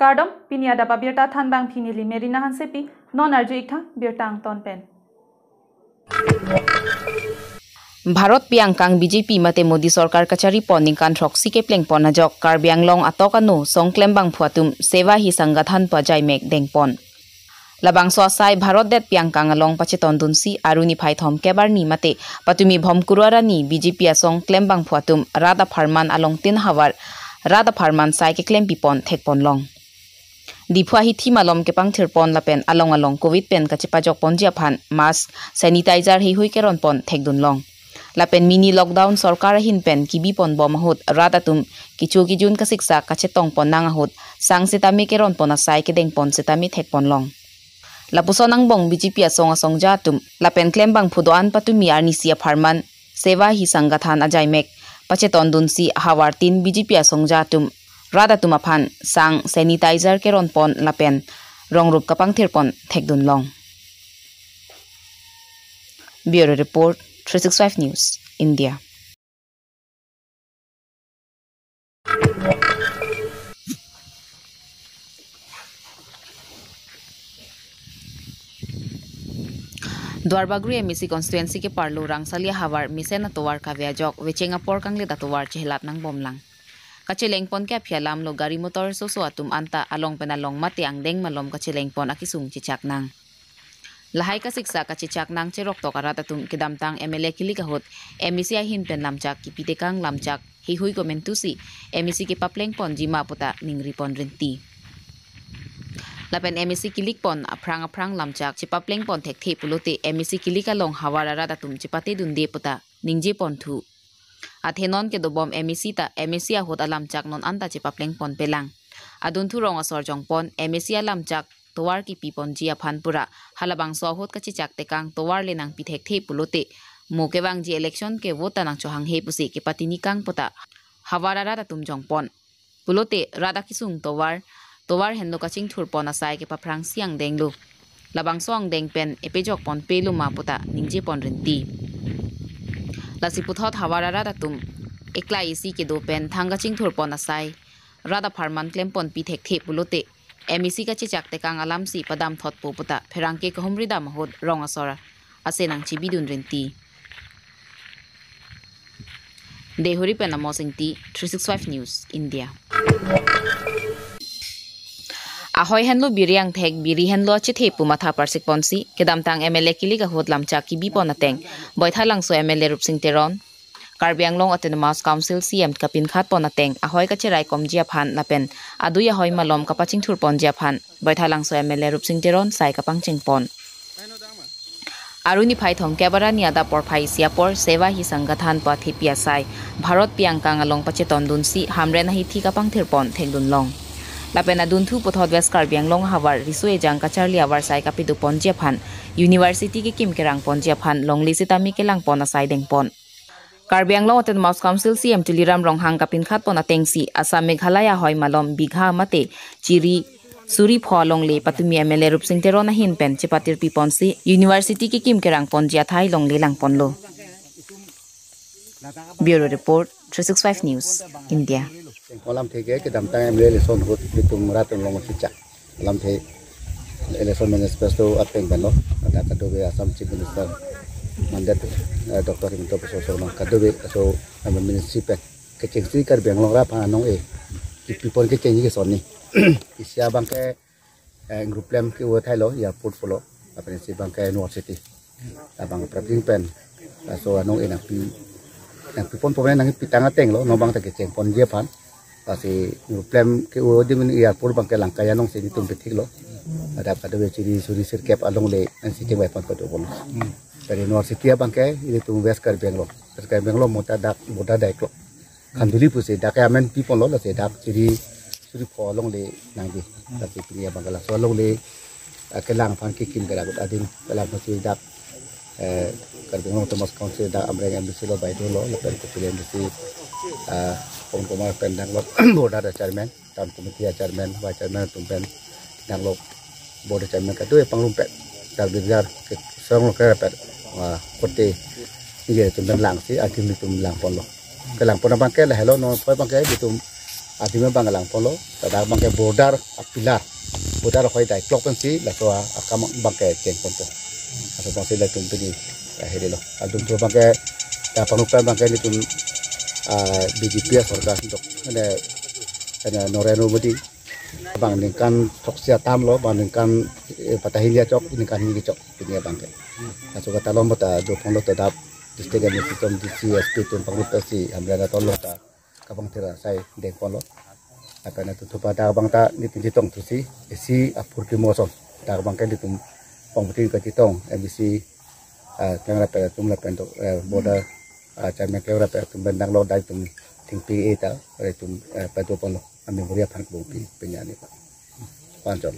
কাৰ্ডম পিনিয়া দাবা বিৰটা থান বাং ফিনিলি মেৰিনা হানচেপি নন আৰ্জু ইকথা বিৰটা আংটন পেন ভাৰত পিয়াংকাং বিজেপি মতে মোদী চৰকাৰ কাছাৰী পনিংকান ৰক্সি কে প্লেং পনাজক কাৰ্বি আংলং আটকানো সংক্লেম বাং ফুৱাতুম সেৱা হি সংগঠন পজাই মেক ডেংপন labang so sai bharat det piang kang along pache tondun si aruni phai thom kebar ni mate patumi bhom kurara ni bjp asong klembang phuatum rada pharman along tin hawar rada pharman diphua hi thimalom ke pang thir pon la pen along along covid pen ka chipa jok pon jia phan mask sanitizer hi hui ke ron pon thek dun long la pen mini lockdown sarkar hin pen ki bi pon bom hot rada tum kichu ki jun ka siksa ka che tong pon nang hot sang se tami ke ron pon asai ke deng pon se tami thek pon long lapuso nang bong BJP asong asong jatum lapen klem bang phudoan patumi arni sia pharman seva hi sangathan ajai mek pacheton dun si hawartin BJP asong jatum rada tumaphan sang sanitizer ke ron pon lapen rongrop kapang thir thirpon thekdun long bureau report 365 news india Dwarbaguri MC constituency के पार्लो रांगसालिया हवार मिसेना तोवार Kavya Jacques वेचेंगा पोर कांगले दातोवार चेहलात नंग बोमलांग kachilengpon kya phialam lo gari motor so so atum anta along pena long mati ang deng malom kachilengpon akisung chichak nang lahai ka siksa ka chichak nang che rokto kara tatun kidamtang MLA kili kahot MEC a hin pen lamchak ki pite kang lamchak hi hui ko mentusi MEC ke papleng pon jima puta ripon pon renti lapen MEC kilik pon aprang aprang lamchak chi papleng pon thek the pulote MEC kilika long hawara ra tatum chipate dunde puta ningje pon thu athenon ke dobom emisi ta emisi a hot alam chak non anta chipa pleng pon pelang adun thu rong asor jong pon emisi alam chak towar ki pipon jia phan pura halabang so hot kachi chak te kang towar le nang pi thek the puluti moke bang ji election ke vota nang chohang he pusi ke patini kang puta hawara ra tum jong pon pulote rada kisung towar towar hendo kaching thur pon asai ke paprang siang denglu labang song deng pen epejok pon pelu ma puta ningje pon renti ลาสิปุทอดหาวารารัตตุมเอกลายอีซีเกโดเป็นทางกะชิงทูรปอนอาศัยรัฐฟาร์มันเคลมปอนปีเทคเทปบุโลเตเอมิซีกะชิจักเตกังอาลัมสีประดามทอดปูปตะเพรังเกกหมริดามหดรองอสระอาเซนังชีบิดุนเรนตีเดฮุริเป็นอมอสินตี365 News India ahoy henlo biriang thek biri henlo chi the pu matha parsik ponsi kedam tang mla kili ka hot lam cha ki bi pon ateng boitha lang so mla rup sing teron karbiang long autonomous council cm kapin khat pon ateng ahoy ka chirai kom jia phan na pen adu ya hoy malom ka paching thur pon jia phan boitha lang so mla rup sing teron sai ka pang ching pon aruni phai thong kebara niada por phai sia por seva hi sangathan pa thi pia sai bharat piangkang along pache ton si pon long lapena duntu pothot west karbiang long hawar risue jang kacharli awar sai kapidu ponjia phan university ke kim kerang ponjia phan longli sitami ke lang pona sai deng pon karbiang long oten mouse council cm tuliram rong hang kapin khat pona tengsi asam meghalaya hoy malom bigha mate chiri suri pholong le patumi mla rup sing tero na hin pen chipatir pi ponsi university ke kim kerang ponjia thai long le lang ponlo bureau report 365 news india kolam thege ke dam tang emle election hot bitum ratun long chicha kolam the election manifesto ateng bano ada kadobe asam chief minister mandat dr himto professor mang kadobe so am ministry pe ke chengsi kar benglong ra pa nong e ki people ke chengi ke sonni isya bang ke group lem ke wo thai lo ya portfolio. Apne si bang ke university abang praping pen. So anong e na pi yang pipon pemain nang pitang ateng lo no bang ta ke pon je pan pasi nuplem ke udah min airport bangke langka ya nong sini tumpet hilo ada pada waktu ciri suri sir kep along le nanti cewek pun kado pun dari nuar ah, ya bangke ini tuh wes kerja lo kerja kar benglo mota dak mota dai dulu kanduli puse dak amen pi pon lo se dak ciri suri pho along le nanti tapi ini ya bangke lah so along le ah, kelang pan ke kim gara adin kala pasi dak kerja nunggu mas konsep dak amre ambisi lo baik do lo lo kar kupile ambisi ah, kon ko ma pen dang lok tan komitia chairman ba chairman tum pen dang lok boda chairman ka tuh pang rumpet dal bidar ke song lok ka pet wa kote ye tum dang lang pon lok ke lang hello no pon bang ke di tum akim bang lang pon pilar boda ro khoi dai klok pen si la to akam bang ke ceng pon to asa lo adum tu bang ke ta BJP सरकार Narendra Modi bangkan cok sia tam lo bangkan patahin eh, dia cok. Ini kan ini cok. Ini bang ke asu kata lo mata do pon lo tadap distrik sistem di CSP untuk pengutasi ambil ada tolong ta kabang tira saya deng pon lo akan itu tuh pada abang ta di tinggi tong tuh si si apur di mosom ta abang di tum pengutasi ke titong MBC eh, tengah lepen tum untuk eh, border to boda ah cha me kamera pe tum bendang lo dai tum ting pi e ta re tum pe to pon lo ami muria phan bu pi penya ni pa pancom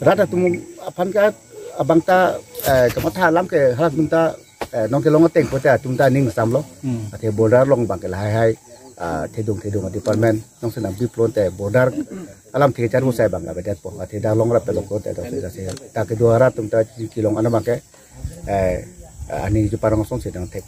rada tum aphan ka abang ta kamatha lam ke halat tum ta nong ke long teng ko ta tum ta ning sam lo ate boda long bang ke hai hai thedung thedung department nong senam bi plon te border alam thi char musai bang abe det po ati da long ra pe long ko te do se ta ke duara tum ta ki long ana bang ke eh ani ju parang song se dang te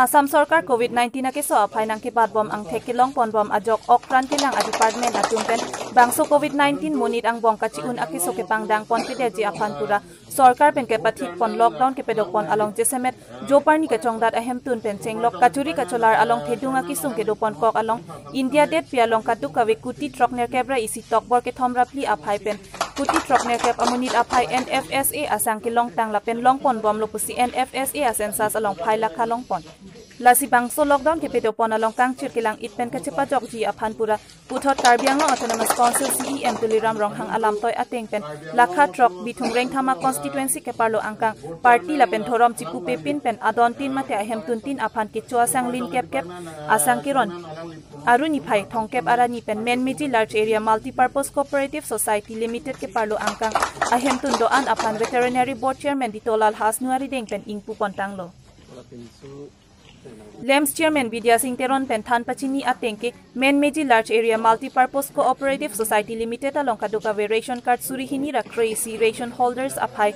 Assam Sarkar Covid nineteen আকে সহ ফাইনাঙ্কি পাতবম আং থেকেলং পনবম আজক অক্রান্তি লাং আ ডিপার্টমেন্ট আচুমপেন বাংসো কোভিড নাইন্টিন মনির আং বংকাচি উন আকে সোকে পাংদাং পনপিদে জি আফান পুরা সরকার পেনকে পাথিক পন লকডাউন কে পেডক পন আলং জেসেমেট জোপার্নি কে চংদাত আহেম তুন পেন চেং লক কাচুরি কাচলার আলং থেডুং আকি সুংকে দোপন কক আলং ইন্ডিয়া ডেট পিয়া লঙ্কা দু কাবে কুটি ট্রক নের কেবরা ইসি টকবর কে থমরাপলি আফাই PAN กุติทรอเนเก็บอมนิดอภัย NFSA อาสังกิลองตังละเป็นลองปอนบอมลบุซี NFSA อาเซนซัสลองภายราคาลองปอนลาสิบังโซล็อกดอวน์คเป็นตัวปอนลองตังชิดกิลังอิดเป็นกระชิปจอกจีอพันปุระปุทอดการเบียงลองอัตโนมัติคอนเซิล CEM ตุลิรามรองหังอลามตอยอเตงเป็นราคาทรอกบีทุงเร่งธรรมา constituency เกปาร์โลอังกังปาร์ตี้ละเป็นทรอมจิปูเปปินเป็นอดอนตินมาแต่เฮมตุนตินอพันกิจจัวสังลินเก็บเก็บอาสังกิรอน আৰু নিফাই থংকেপ আৰু নিপেন মেন Miji large area multipurpose cooperative society limited কে পাৰ্লো আংকাং আহেম তুণ্ড আন আফান ভেটেৰিনেৰী বৰ্ড চেয়াৰমেন দিতলাল হাজনুৱাৰী ডেংপেন ইংপু কণ্টাংল লেমছ চেয়াৰমেন বিদ্যা সিং তেৰণ পেন থান পাচিনী আৰু টেংকে মেন মেজি large area multipurpose cooperative society limited আলংকা দোকাবে ৰেচন কাৰ্ড চুৰিহিনি ৰাখ্ৰী চি ৰেচন হোল্ডাৰ্ছ আফাই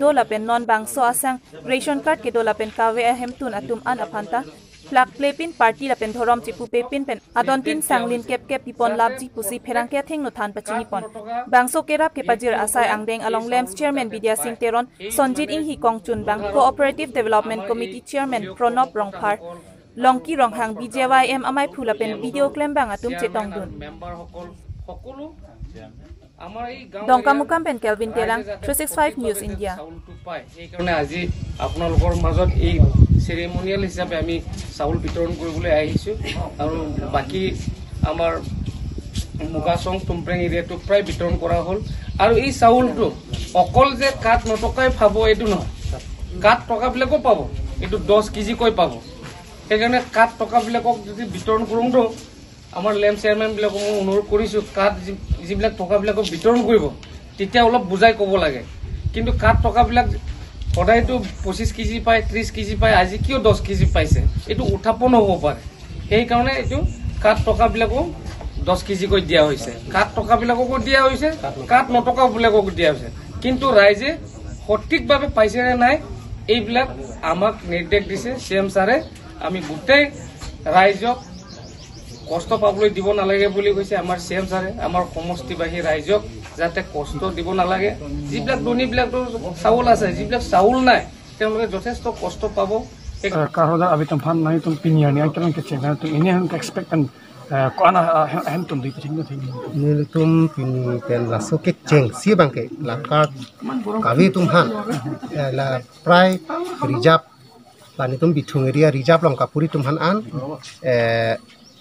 দোলাপেন নন বাংছ আছাং ৰেচন কাৰ্ড কে দোলাপেন কাৱে আহেম তুন আতুম আন আফান্তা หลักเลปินปาร์ตี้ละเป็นทรมจิปูเปปินเป็นอดอนตินสังลินเก็บเก็บปีปอนลาบจิปูซีเพรังแก่เท่งนุทานปัจจินิปอนบางโซเกรับเกปจิรอาศัยอังเดงอลองเลมส์เชร์แมนบิดยาซิงเตรอนสนจิตอิงฮีกองจุนบางโคออเปอเรทีฟเดเวล็อปเมนต์คอมมิตี้เชร์แมนพรอนอปรองพาร์ลองกี้รองหาง BJYM อไมพูละเป็นวิดีโอเคลมบางอาตุมเจตองดุน ডংকা মুকাম Kelvin টেলাং three six five news India সেইকাৰণে আজি আপোনালোকৰ মাজত এই চেৰিমনিয়েল হিচাপে আমি চাউল বিতৰণ কৰিবলৈ আহিছোঁ। আৰু বাকী আমাৰ মুগাচং টুমপ্ৰেং এৰিয়াটো প্ৰায় বিতৰণ কৰা হ'ল। আৰু এই চাউলটো অকল যে কাঠ নটকাই পাব এইটো নহয়। কাঠ টকাবিলাকো পাব। এইটো দহ কেজিকৈ পাব। সেইকাৰণে কাঠ টকাবিলাকক যদি বিতৰণ কৰোঁতো আমাৰ লেম্প চেয়াৰমেনবিলাকক মই অনুৰোধ কৰিছোঁ কাঠ যিবিলাক টকাবিলাকক বিতৰণ কৰিব তেতিয়া অলপ বুজাই ক'ব লাগে। কিন্তু কাঠ টকাবিলাক সদায়তো পঁচিছ কেজি পায় ত্ৰিছ কেজি পায় আজি কিয় দহ কেজি পাইছে? এইটো উত্থাপন হ'ব পাৰে। সেইকাৰণে এইটো কাঠ টকাবিলাকো দহ কেজিকৈ দিয়া হৈছে। কাঠ টকাবিলাককো দিয়া হৈছে কাঠ নটকাবিলাককো দিয়া হৈছে। কিন্তু ৰাইজে সঠিকভাৱে পাইছে নে নাই এইবিলাক আমাক নিৰ্দেশ দিছে চি এম ছাৰে। আমি গোটেই ৰাইজক কষ্ট পাবলৈ দিব নালাগে বুলি কৈছে আমাৰ চিএম ছাৰে আমাৰ সমষ্টিবাসী ৰাইজক যাতে কষ্ট দিব নালাগে। যিবিলাক দনীবিলাকতো চাউল আছে যিবিলাক চাউল নাই তেওঁলোকে যথেষ্ট কষ্ট পাব। প্ৰায় ৰিজাৰ্ভ বিথুং এৰিয়া ৰিজাৰ্ভ লংকাপুৰী তুমহান আন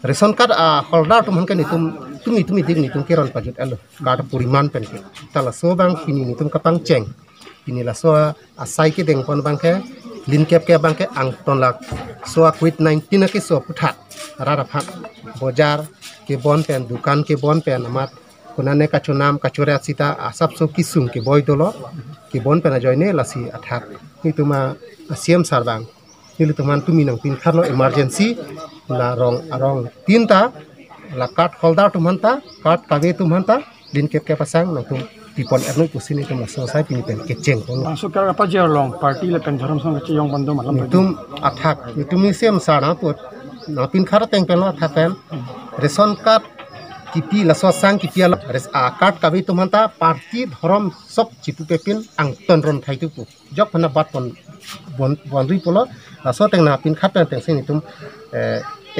Reson card a ah, holder to mungkin itu itu itu itu itu kiran pajut elo card puriman penke tala so bang kini itu kapang ceng. Kini la so a ah, saiki deng pon bang ke lin kep ke bang ke ang ton lak. So ah, a quit nine ke so putat rara pak bojar ke bon pen dukan ke bon pen amat. Kunane kacu nam kacu rea sita asap sab so kisung ke boy dolo. Ke bon pen a joy ne la si a itu ma a siem sar bang. Ini teman tuh minang pin. Karena emergency ला रंग रंग तीन ता ला काट खलदा तुम्हंता काट तागे तुम्हंता दिन के के पसंग न तुम people erno kusini to maso sai pin pen kecheng kon maso ka pa jer long party le pen dharam sang che yong bando malam tum athak tum sem sana pot na pin khara teng pen la thapen ration card किपि लसवासां किपिया रेस आ card काबि तुमंता party धर्म सब चितु Papin आं तनरन थाइतुपु जब फना बात बन बन रिपोल लसो तेंना पिन खात तें सेनि तुम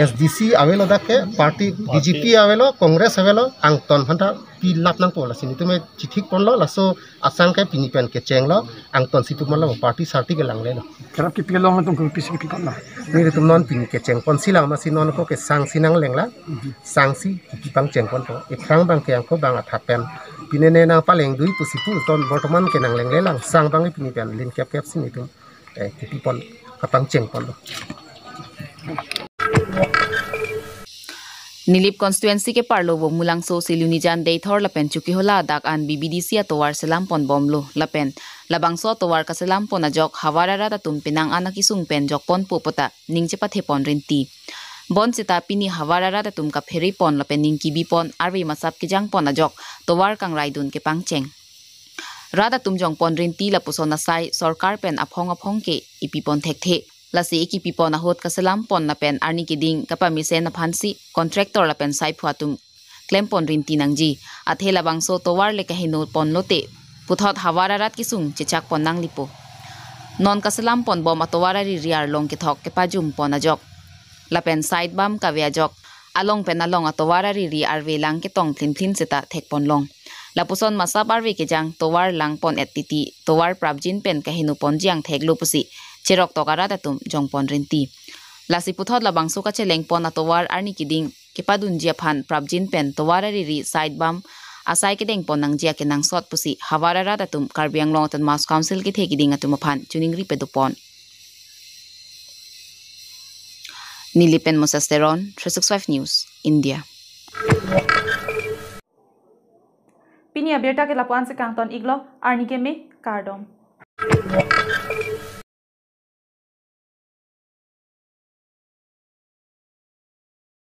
एस डी सी आवेलो दाके पार्टी बीजेपी आवेलो कांग्रेस आवेलो आंग तन फंटा पी लाप नाम पोला सिनी तुमे चिठी पनलो लासो आसान के पिनी पेन के चेंगलो आंग तन सितु मनलो पार्टी सार्टी के लांगले लो खराब के पेलो हम तुम तुमको पिसि की करना मेरे तुम नॉन पिनी के चेंग पन सिला मा सिन नॉन को के सांग सिनांग लेंगला सांग सि की बांग चेंग पन तो ए फ्रांग बांग के आंको बांग था पेन पिने ने ना पालेंग दुई पुसि पु तन वर्तमान के नांग लेंगले लांग सांग बांग पिनी पेन लिन कैप कैप सिनी तुम ए की पिपल कपांग चेंग पोन लो Thank you. निलीप कन्स्टिटुएंसी के पार्लोव मूलांगसो सिलुनीजान देथर लपेन चुकी होला दाक आन बीबीडीसी अतोवार सलाम पोन बोमलो लपेन लबांगसो अतोवार का सलाम पोन जोक हवारारा तुम पिनांग आना की सुंग पेन जोक पोन पोपोता निंगचे पथे पोन रिंती बोन सीता पिनी हवारारा तुम का फेरी पोन लपेन निंग की बी पोन आर वे मसाप के जंग पोन जोक तोवार कंग राइदुन के पांग राधा तुम जोंग पोन रिंती लपुसो नसाई सरकार पेन अफोंग अफोंग के इपी पोन थेक थे। Lasi iki pipo na hot kasalam pon na pen arni kiding kapa mise na phansi contractor la pen sai phuatum claim pon rin tinang ji athela bangso towar le kahino pon lote puthot hawara rat kisung chichak pon nang lipo non kasalam pon bom atowara ri riar long ke thok ke pajum pon ajok la pen side bam ka ve ajok along pen along atowara ri ri arve lang ke tong thin thin seta thek pon long lapuson masa parve ke jang towar lang pon etiti towar prabjin pen kahinu pon jiang thek lupusi cherok tokara da tum jongpon rinti lasi puthot la bangso ka cheleng pon atowar arni kiding kepadun jia phan prabjin pen towara ri side bam asai ke deng pon nang jia ke nang sot pusi hawara ra da tum karbiang long tan mas council ke the kiding atum phan chuning ri pe du pon Nilipen Mosasteron, 365 News, India. Pini abierta ke lapuan se kanton iglo arni ke me kardom.